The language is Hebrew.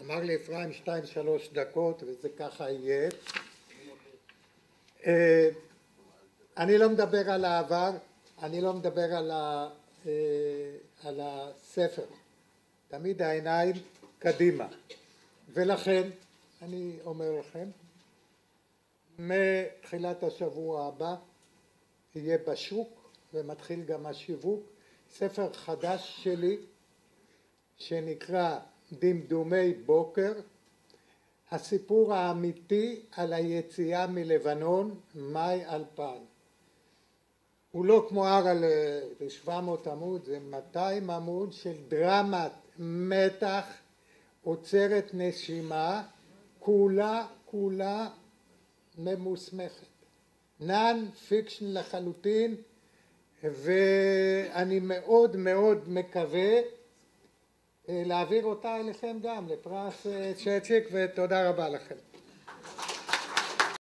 אמר לי אפרים שתיים שלוש דקות וזה ככה יהיה. אני לא מדבר על העבר אני לא מדבר על, ה, על הספר. תמיד העיניים קדימה. ולכן אני אומר לכם מתחילת השבוע הבא יהיה בשוק ומתחיל גם השיווק ספר חדש שלי שנקרא דמדומי בוקר הסיפור האמיתי על היציאה מלבנון מאי אלפיים. הוא לא כמו הר זה שבע מאות עמוד זה מאתיים עמוד של דרמת מתח עוצרת נשימה כולה כולה ממוסמכת. נאן פיקשן לחלוטין ואני מאוד מאוד מקווה להעביר אותה אליכם גם לפרס צ'צ'יק ותודה רבה לכם